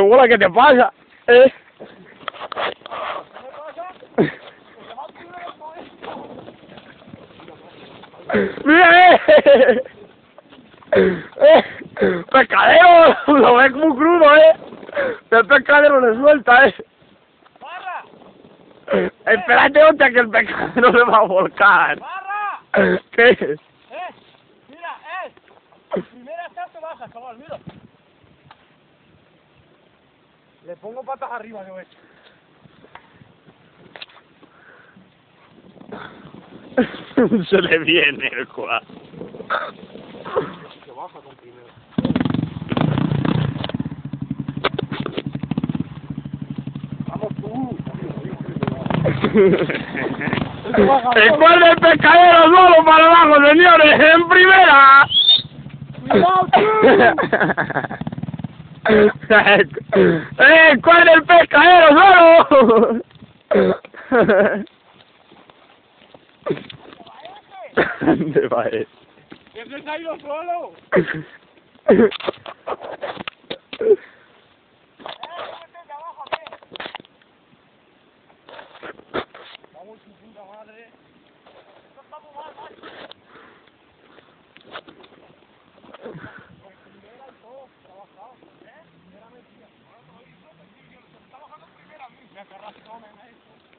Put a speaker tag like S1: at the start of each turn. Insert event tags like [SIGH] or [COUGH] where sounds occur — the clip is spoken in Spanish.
S1: Bola, ¿qué te pasa? Eh. ¡Mira, eh! ¡Eh! ¡Pescadero! Lo ves muy crudo, eh. El pescadero le suelta, eh.
S2: ¡Barra!
S1: Espérate, hostia, que el pescadero se va a volcar.
S2: ¡Barra!
S1: ¿Qué?
S2: ¡Eh! Mira, eh. Primera salto baja, chaval, mira. Le pongo patas arriba, yo ves. [LAUGHS]
S1: Se le viene el cuadro.
S2: Se baja con primero. Vamos tú. [LAUGHS]
S1: El cual del pescadero solo para abajo, señores, en primera.
S2: Cuidado, [LAUGHS]
S1: ¡Eh, el cual del pescadero solo. ¿Dónde va él?
S2: ¡Que se solo! [LAUGHS] una carrascona en eso.